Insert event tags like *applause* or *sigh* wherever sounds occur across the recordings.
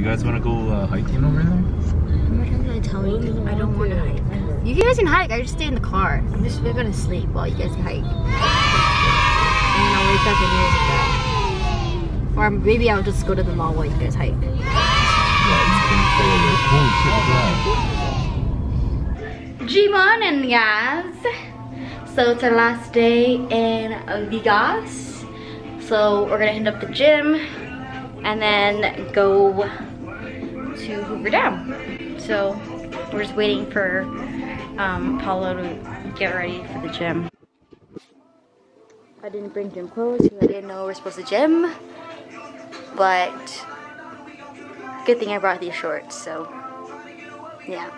You guys want to go uh, hiking over there? How many I tell you I don't want to hike? You guys can hike. I just stay in the car. I'm just we're gonna sleep while you guys hike. And then I'll wake up and music Or maybe I'll just go to the mall while you guys hike. Yeah, it's been forward. Holy shit, look at G1 guys. So it's our last day in Vegas. So we're gonna hit up the gym and then go to Hoover Dam. So we're just waiting for um, Paulo to get ready for the gym. I didn't bring gym clothes because I didn't know we were supposed to gym. But good thing I brought these shorts, so yeah.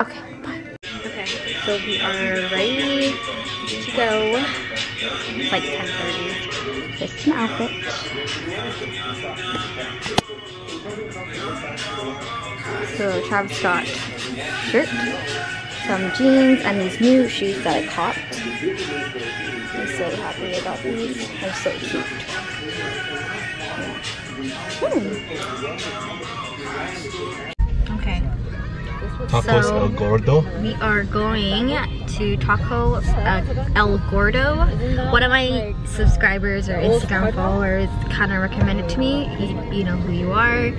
Okay, bye. Okay, so we are ready to go. It's like 10.30. Outfit. So Travis Scott shirt, some jeans, and these new shoes that I caught. I'm so happy about these. They're so cute. Hmm. Okay. Tacos So- El Gordo. We are going to Taco uh, El Gordo. One of my subscribers or Instagram followers kind of recommended to me. You, you know who you are.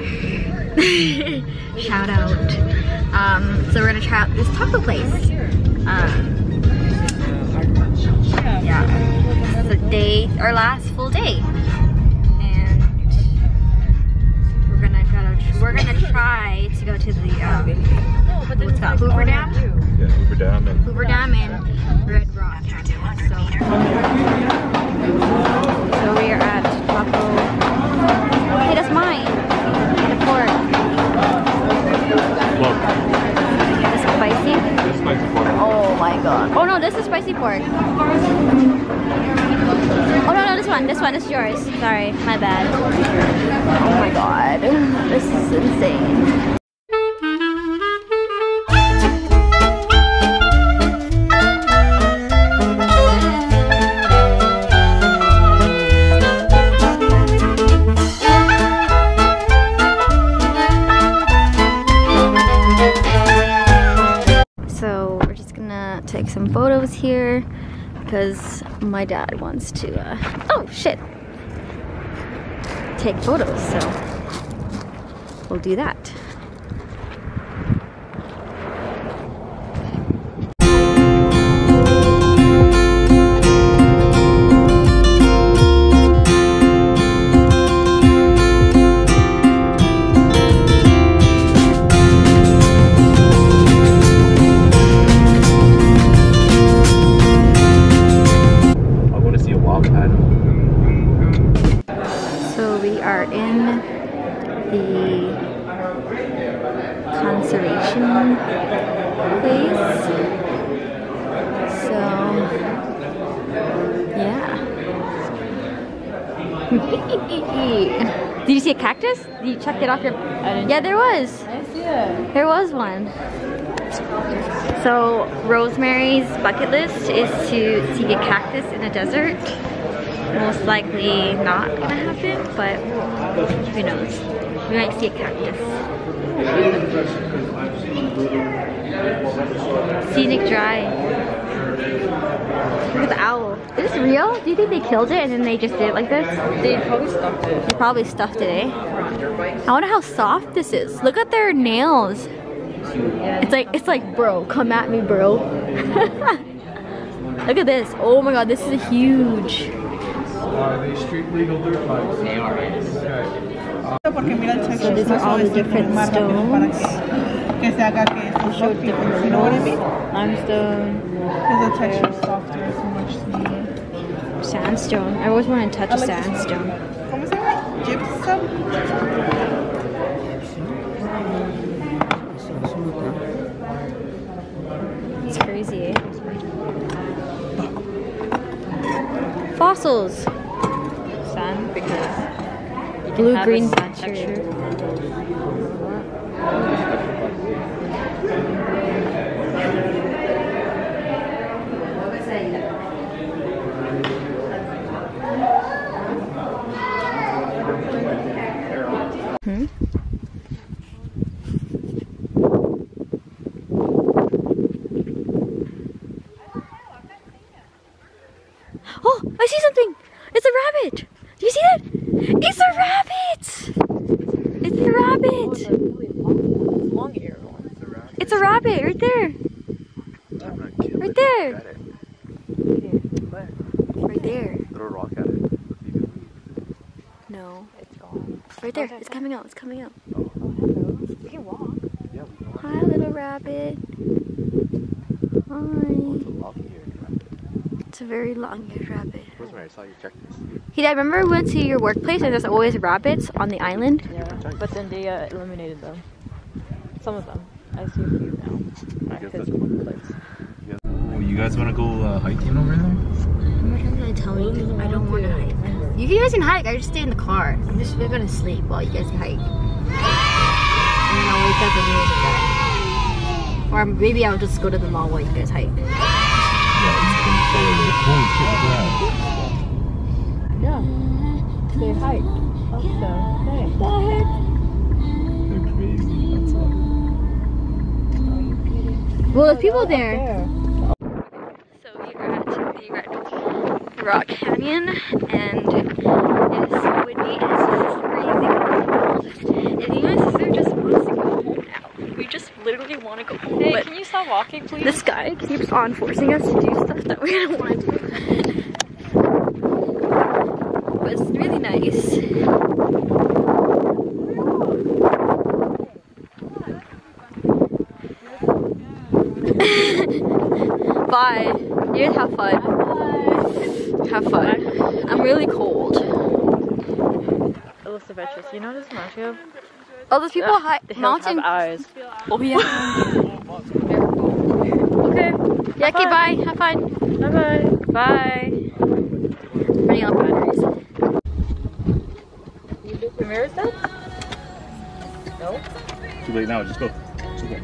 *laughs* Shout out. Um, so we're gonna try out this taco place. Um, yeah, it's the day, our last full day, we're gonna try to go to the um, what's that Hoover Dam. Yeah, Hoover Dam and Hoover Dam and Red Rock. So, so we are at Taco. Hey, that's mine. The pork. well, This is spicy. this spicy pork. Oh my god. Oh no, this is spicy pork. This one. This one is yours. Sorry, my bad. Oh my god. *laughs* This is insane. So we're just gonna take some photos here because my dad wants to, uh, oh shit, take photos. So we'll do that. *laughs* Did you see a cactus? Did you check it off your? Yeah, there was. I see it. There was one. So Rosemary's bucket list is to see a cactus in a desert. Most likely not gonna happen, but who knows? We might see a cactus. Scenic Drive. Look at the owl. Is this real? Do you think they killed it and then they just did it like this? They probably stuffed it. They probably stuffed it, eh? I wonder how soft this is. Look at their nails. It's like, it's like, bro, come at me, bro. *laughs* Look at this. Oh my god, this is a huge. Are they street legal dirt bikes? They are, Porque mira el So these are all the different stones. Que se haga que esto Show soft, different you know what I mean? Limestone, Because the texture is softer, so much sandstone. I always want to touch a sandstone. ¿Cómo se llama? Gypsum? It's crazy. eh? Fossils. Sun because blue green a texture. texture. Hmm? Oh, I see something. It's a rabbit. Do you see that? It's Hi. It's a long ear. It's a very long-eared rabbit. Rosemary, I saw you check this. Hey, Dad, remember we went to your workplace and there's always rabbits on the island? Yeah. But then they uh, eliminated them. Some of them. I see a few now. I guess that's- Oh, you guys want to go uh, hiking over there? How much time did I tell you? I don't want to hike. You guys can hike. I just stay in the car. I'm just we're gonna sleep while you guys hike. And then I'll wake up and you guys are Or maybe I'll just go to the mall while you guys hike. Holy shit, look Yeah. They hike. Also, hey. at that. They're crazy. That's all. Well, there's people there. So we are at the Red Rock Canyon, and it is so windy. It is freezing cold. And you guys, sister just wants to go home now. We just literally want to go home. Hey, can you stop walking, please? this guy keeps on forcing us to do stuff that we *laughs* don't want to do. but it's really nice. *laughs* Bye. You guys have fun. Have fun. I'm really cold. Elizabeth, you know this of? Oh, those people hi The hills mountain. eyes. *laughs* Oh yeah. Okay. Yeah, okay, bye. Have fun. Bye bye. Bye. Running out of batteries. Where is that? No. Too late now. Just go. Just go.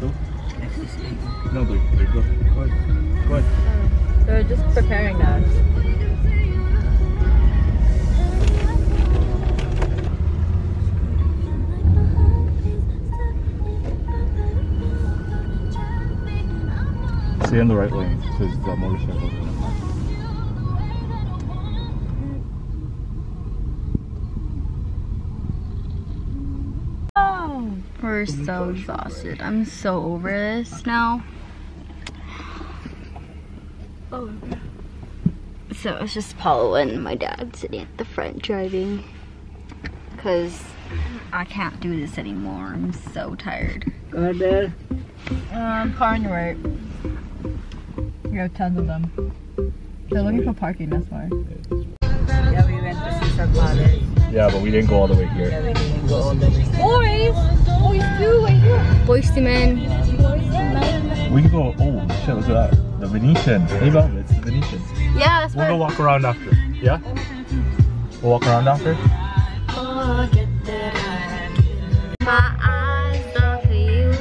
Go. No, they're, they're go. Go ahead. Go ahead. They're just preparing that. Stay in the right lane because the motorcycle. We're so exhausted. I'm so over this now. Oh. So it's just Paulo and my dad sitting at the front driving. Cause I can't do this anymore. I'm so tired. Go ahead, Dad. Um, car on your right. You have tons of them. They're looking for parking, that's why. Yeah, we went to see some others. Yeah, but we didn't go all the way here. We didn't go all the way. Boys! Boys do, right here. Boys to men. We can go. Oh shit! Look at that. The Venetian. Hey, Velvet, it's the Venetian. Yeah, that's We'll go where. walk around after. Yeah. We'll walk around after. My eyes off of you.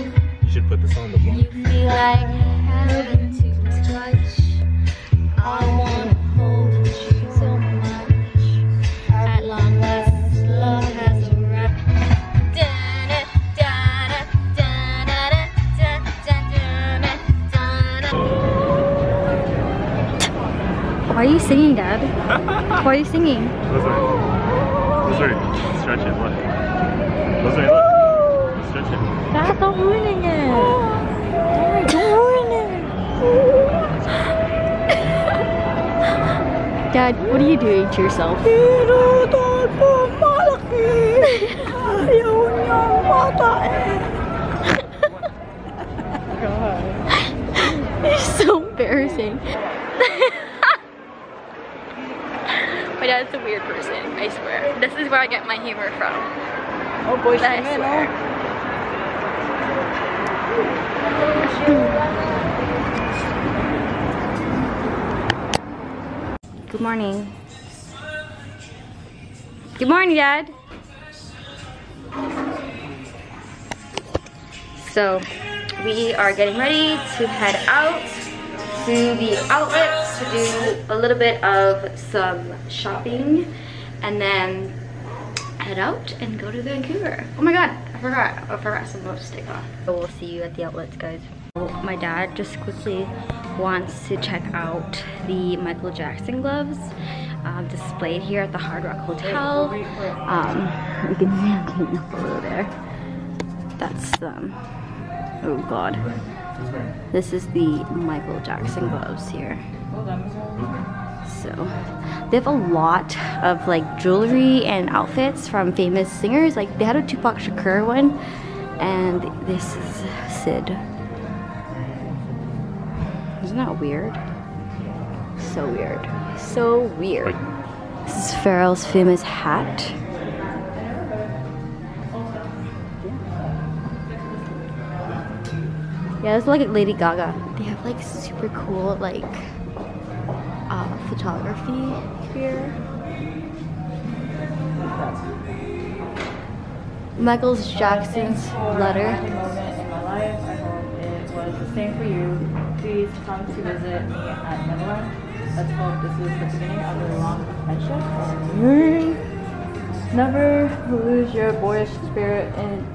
You should put this on the blog. Why are you singing? Those are. Stretch it. Look. Are. Look. Stretch it. Dad, stop ruining it. Don't ruin it. Dad, what are you doing to yourself? *laughs* God. It's so embarrassing. *laughs* dad's a weird person, I swear. This is where I get my humor from. Oh, boys, I come in, swear. Good morning. Good morning, Dad. So, we are getting ready to head out to the outlets to do a little bit of some shopping and then head out and go to Vancouver. Oh my god, I forgot. I forgot some off. So we'll see you at the outlets, guys. My dad just quickly wants to check out the Michael Jackson gloves um, displayed here at the Hard Rock Hotel. Um, you can see I'm taking a photo there. That's um, oh god. This is the Michael Jackson gloves here. So they have a lot of like jewelry and outfits from famous singers. Like they had a Tupac Shakur one, and this is Sid. Isn't that weird? So weird. So weird. This is Pharrell's famous hat. Yeah, it's like Lady Gaga. They have like super cool like uh, photography here. Michael Jackson's letter. moment in my life. I hope it was the same for you. Please come to visit me at Neverland. Let's hope this is the beginning of a long friendship. Never lose your boyish spirit and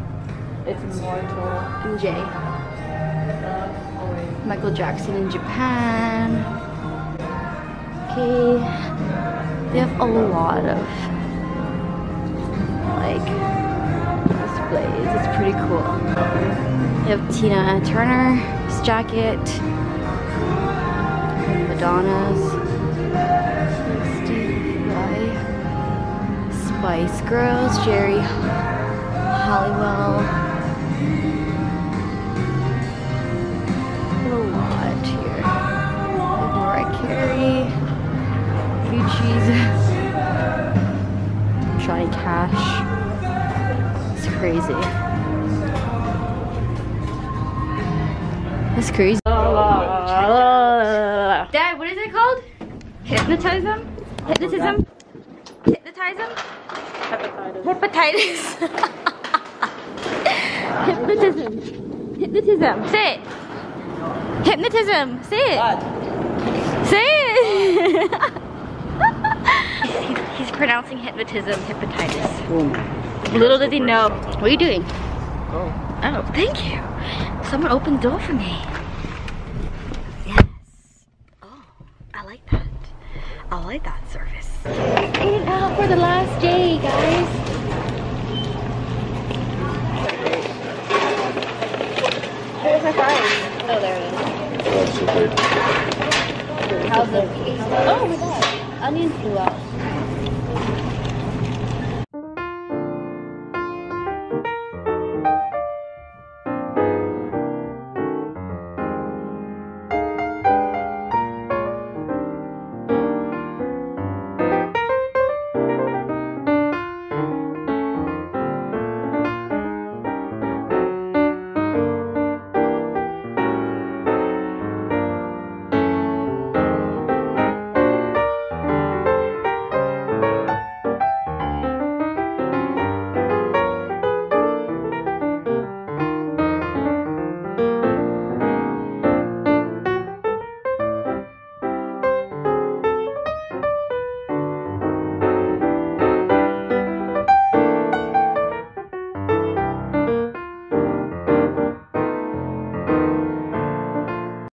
its immortal And Jay. love always. Michael Jackson in Japan. Okay. They have a lot of like displays. It's pretty cool. They have Tina Turner's jacket. Madonna's. Steve Vai. Spice Girls. Geri Halliwell. Gucci's, Johnny Cash. It's crazy. That's crazy. Dad, what is it called? Hypnotism? Hypnotism? Hypnotism? Hepatitis. Hypnotism. Hypnotism. Say it. Hypnotism. Say it. Say it. *laughs* he's, he's pronouncing hypnotism hepatitis. Little does he know. What are you doing? Oh. Oh, thank you. Someone opened the door for me. Yes. Oh, I like that. I like that service. Made it out for the last day, guys. Where's my fries? Oh, there it is. How's it? Oh my god. Onion flew out.